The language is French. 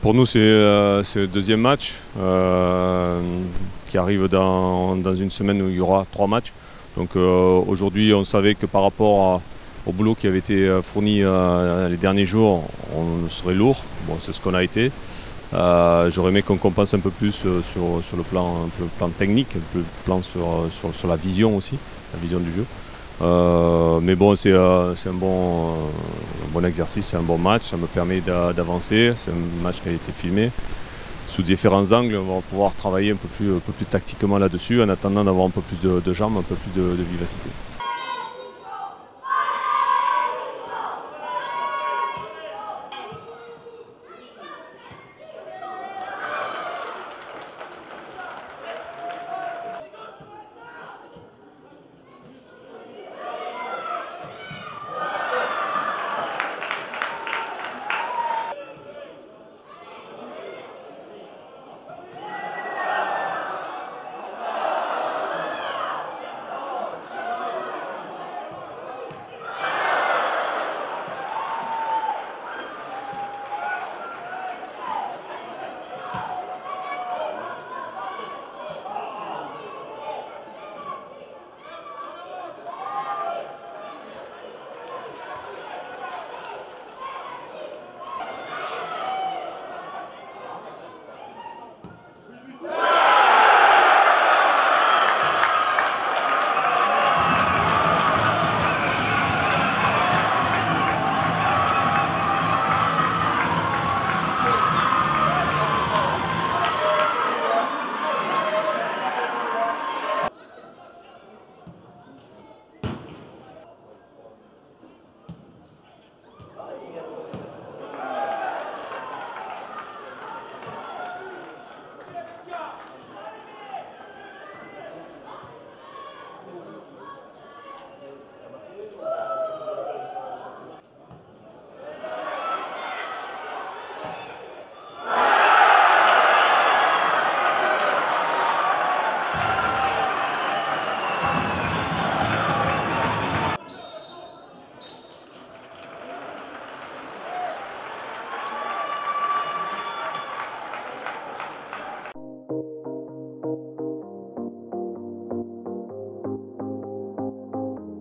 Pour nous, c'est euh, le deuxième match euh, qui arrive dans, une semaine où il y aura trois matchs. Donc euh, aujourd'hui, on savait que par rapport au boulot qui avait été fourni les derniers jours, on serait lourd. Bon, c'est ce qu'on a été. J'aurais aimé qu'on compense un peu plus sur, le, plan, technique, le plan sur la vision aussi, la vision du jeu. Euh, mais bon, c'est euh, un, bon, euh, bon exercice, c'est un bon match, ça me permet d'avancer. C'est un match qui a été filmé sous différents angles. On va pouvoir travailler un peu plus, un peu plus tactiquement là-dessus en attendant d'avoir un peu plus de, jambes, un peu plus de vivacité.